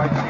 White